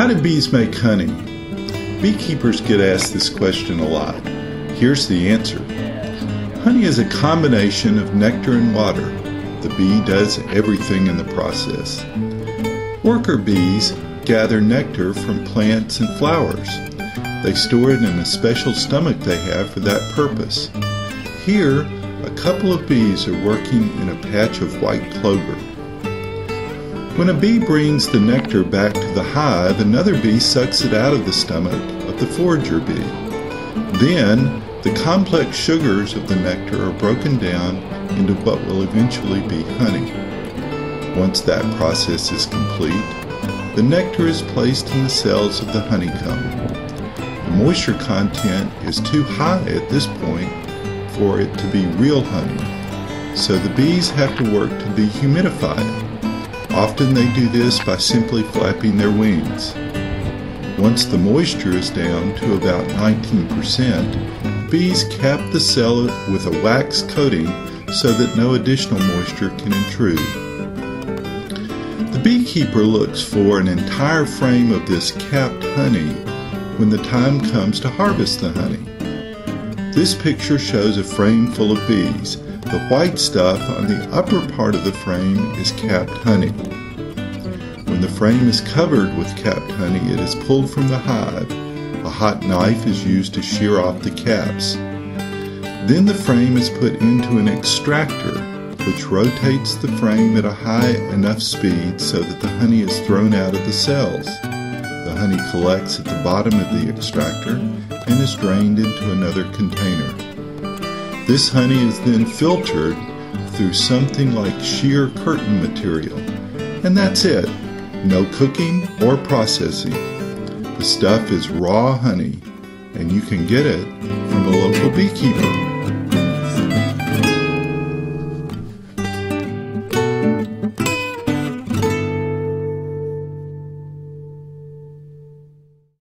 How do bees make honey? Beekeepers get asked this question a lot. Here's the answer. Honey is a combination of nectar and water. The bee does everything in the process. Worker bees gather nectar from plants and flowers. They store it in a special stomach they have for that purpose. Here, a couple of bees are working in a patch of white clover. When a bee brings the nectar back to the hive, another bee sucks it out of the stomach of the forager bee. Then, the complex sugars of the nectar are broken down into what will eventually be honey. Once that process is complete, the nectar is placed in the cells of the honeycomb. The moisture content is too high at this point for it to be real honey, so the bees have to work to dehumidify it. Often they do this by simply flapping their wings. Once the moisture is down to about 19%, bees cap the cell with a wax coating so that no additional moisture can intrude. The beekeeper looks for an entire frame of this capped honey when the time comes to harvest the honey. This picture shows a frame full of bees. The white stuff on the upper part of the frame is capped honey. When the frame is covered with capped honey, it is pulled from the hive. A hot knife is used to shear off the caps. Then the frame is put into an extractor, which rotates the frame at a high enough speed so that the honey is thrown out of the cells. The honey collects at the bottom of the extractor and is drained into another container. This honey is then filtered through something like sheer curtain material. And that's it. No cooking or processing. The stuff is raw honey, and you can get it from a local beekeeper.